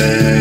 I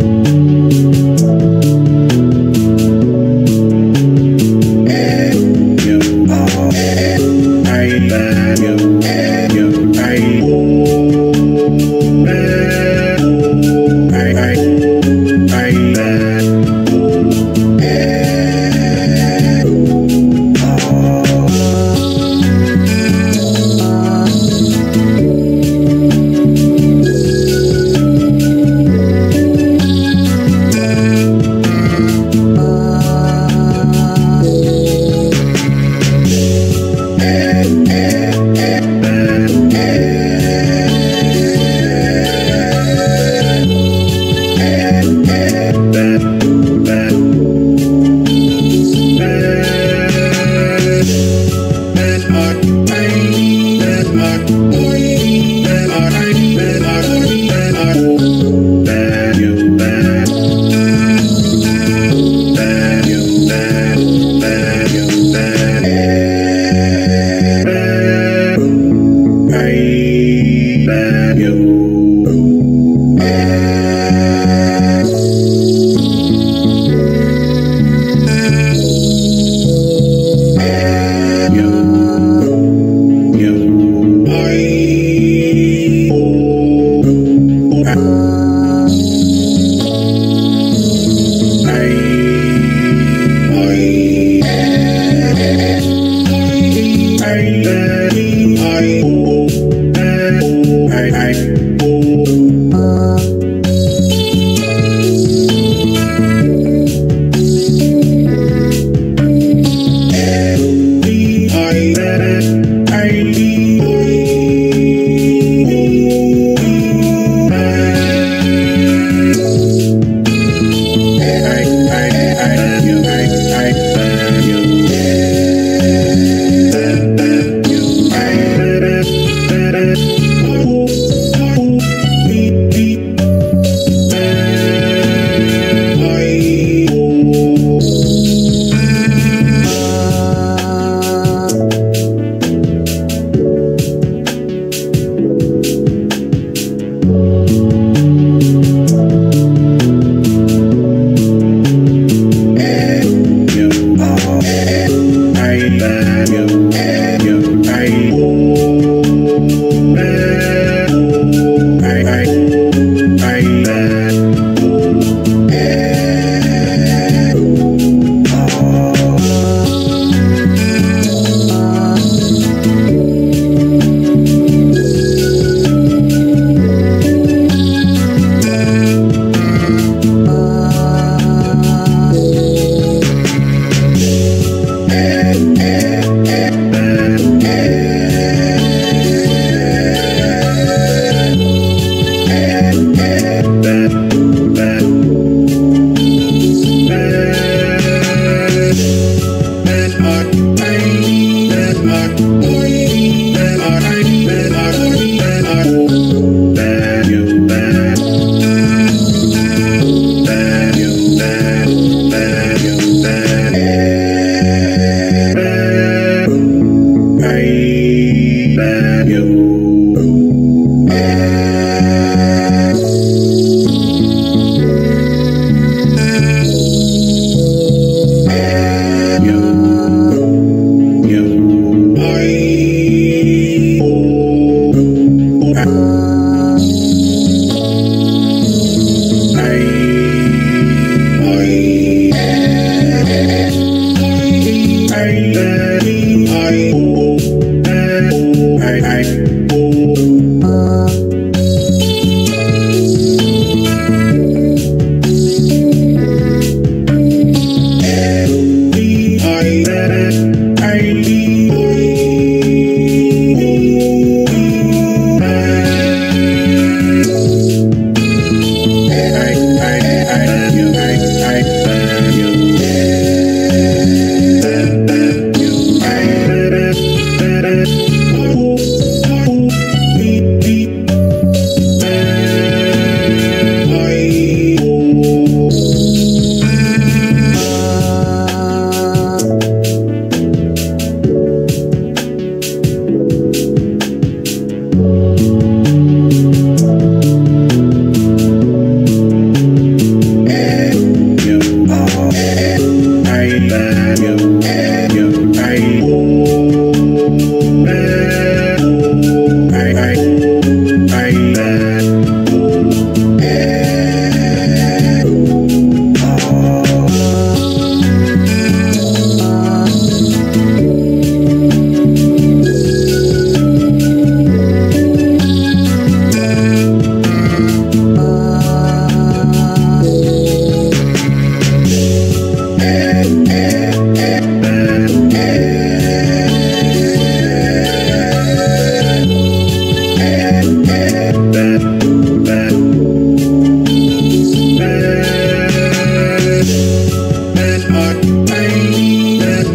Hey,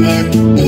back.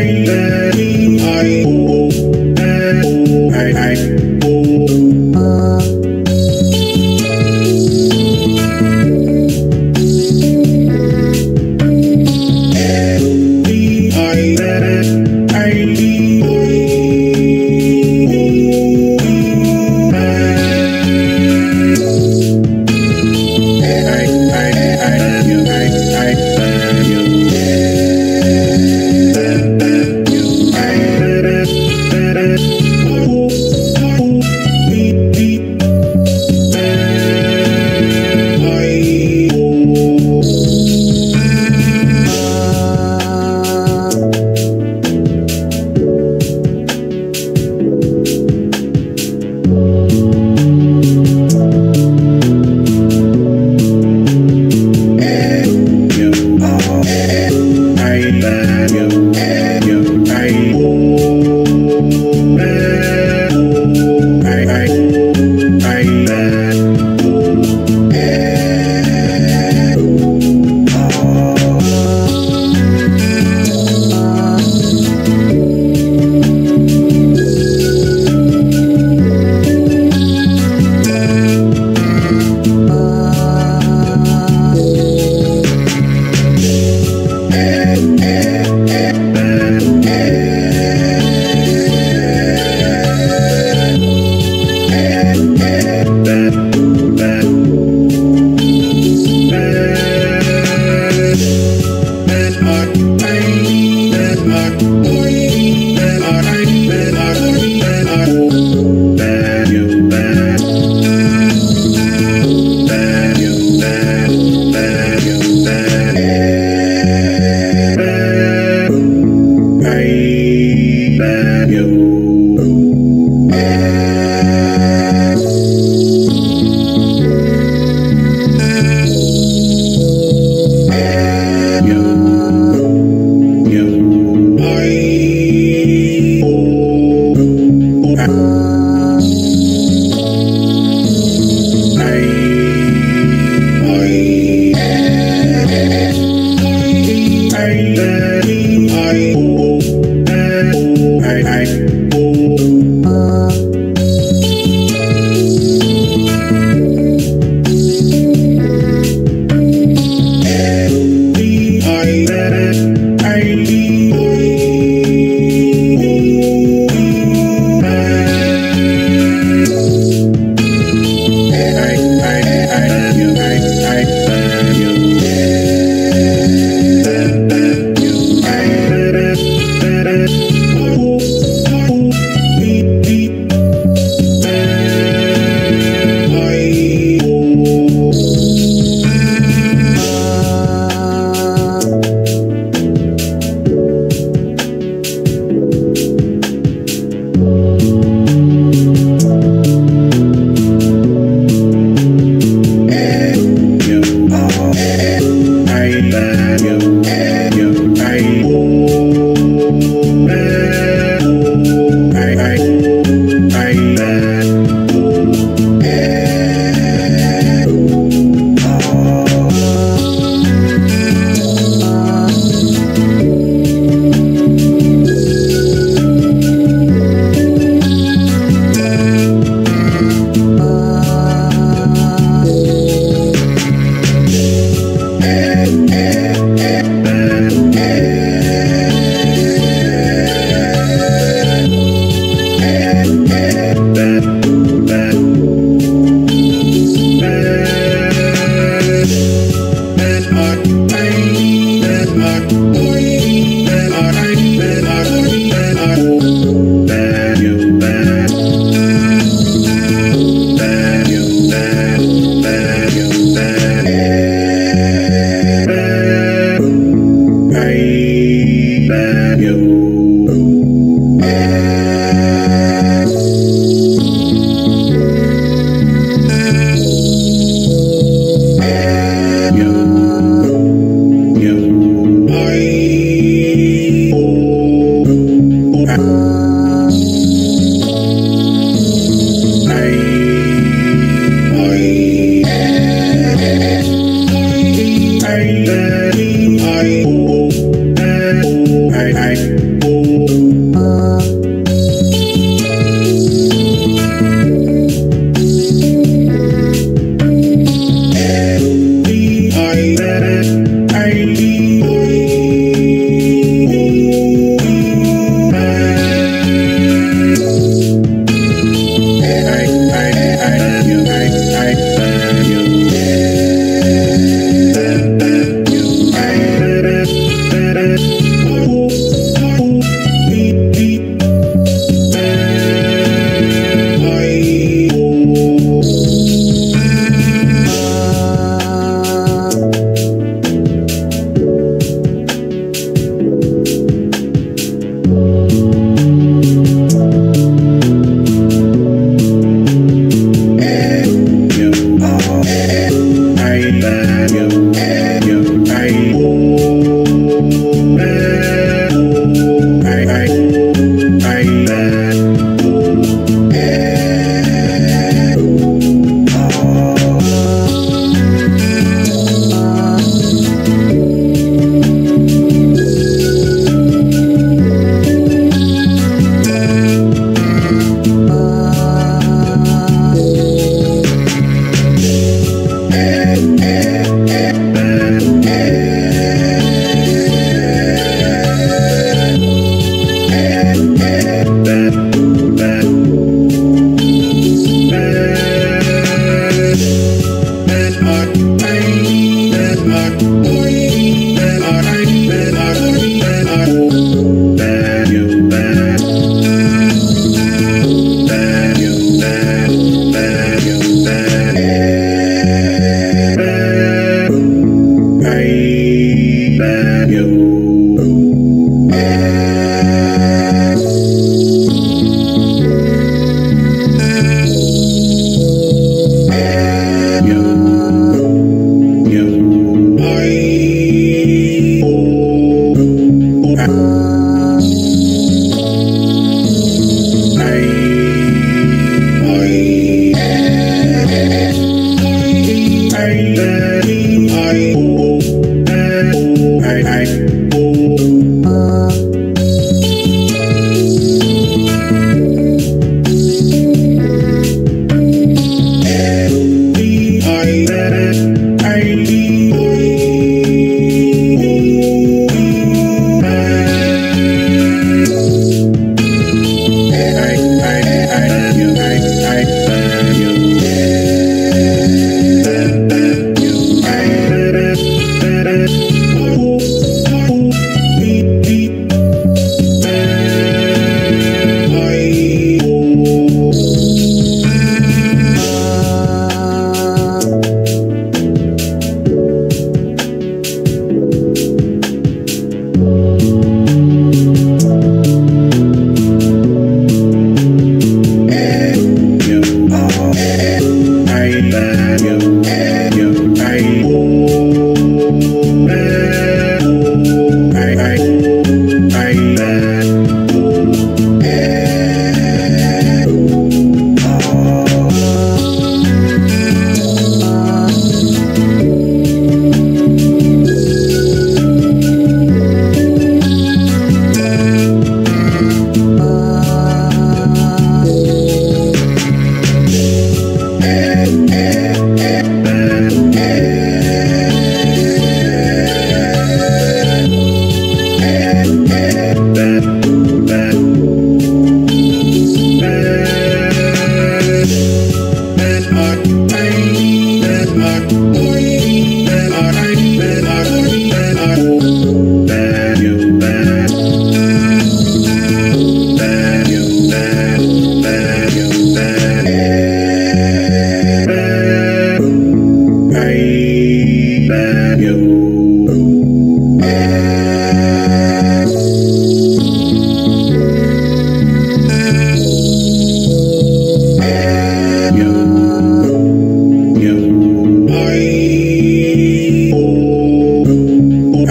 baby.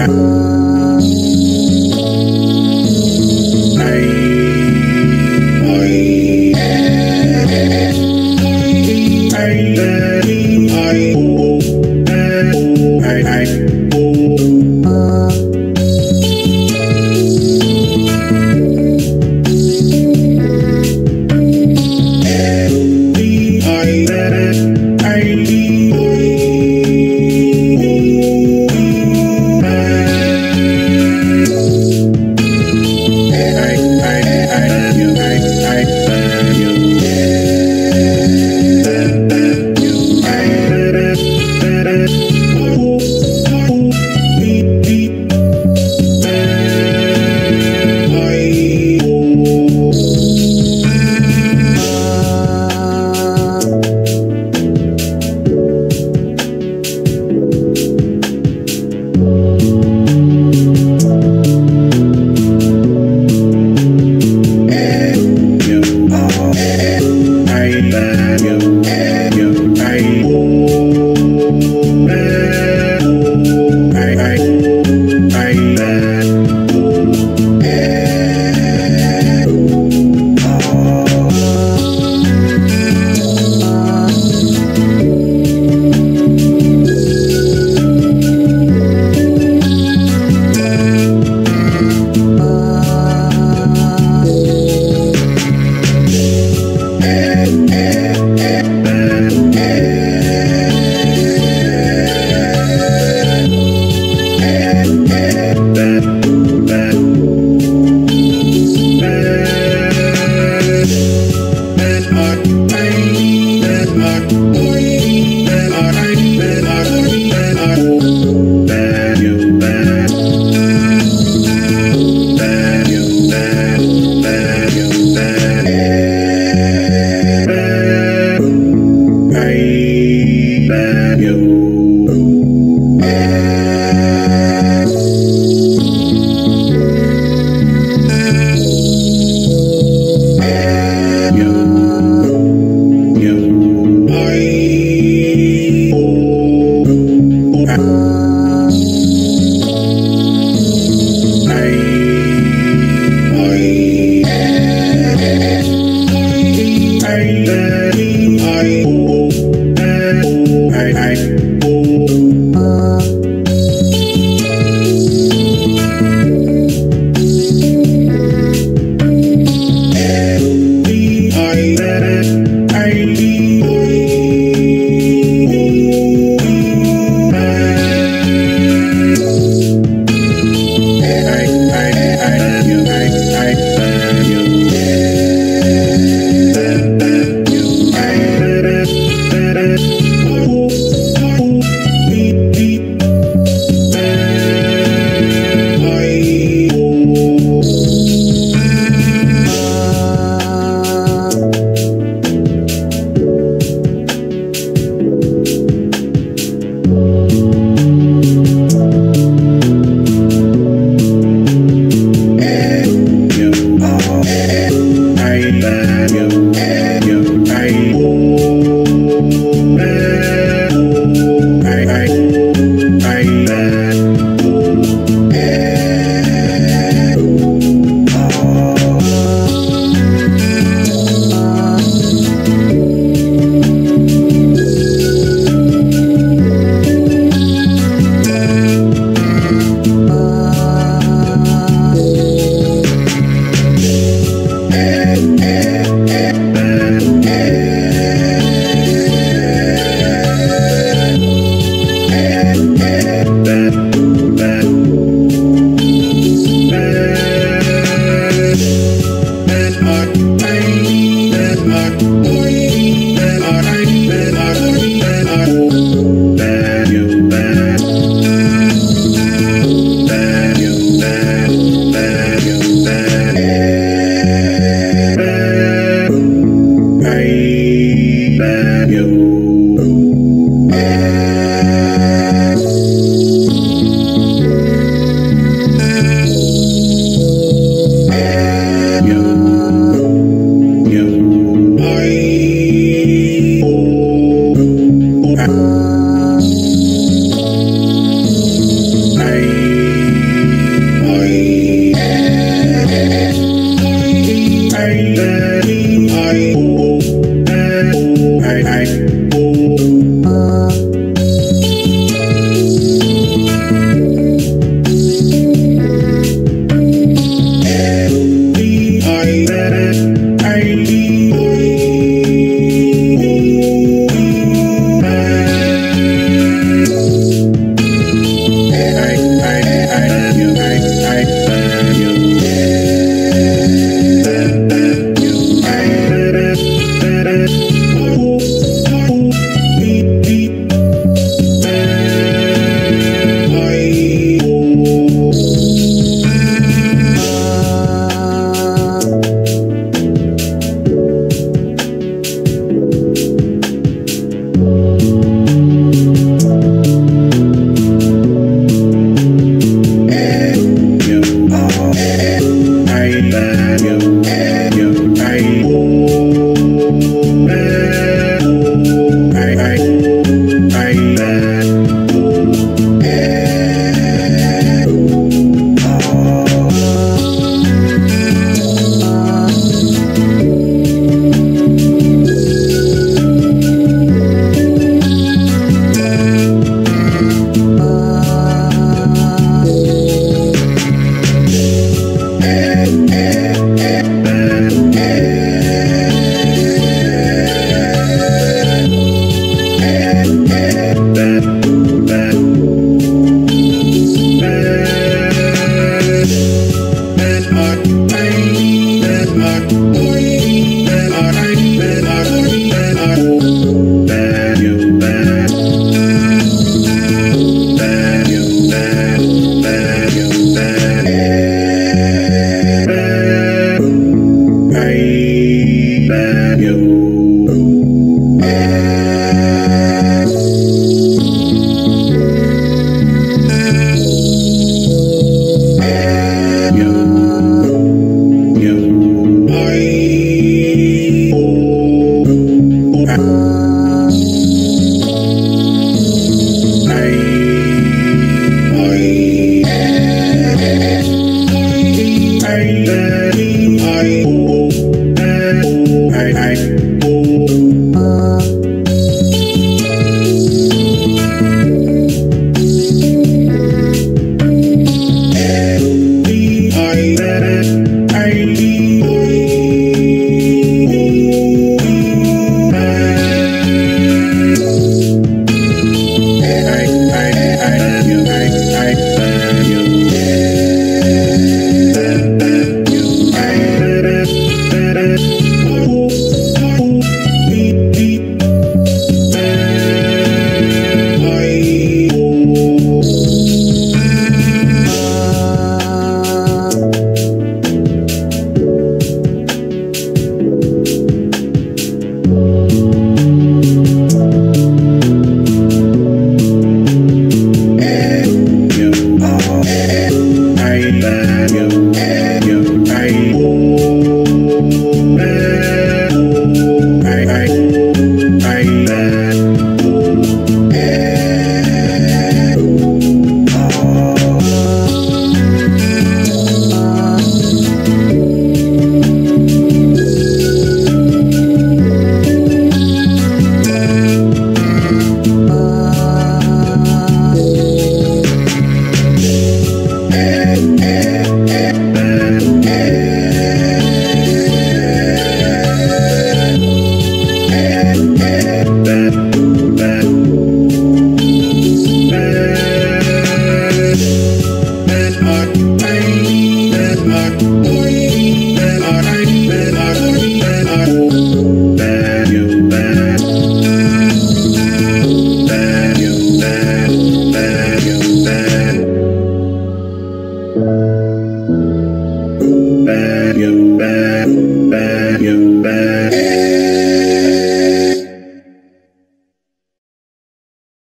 I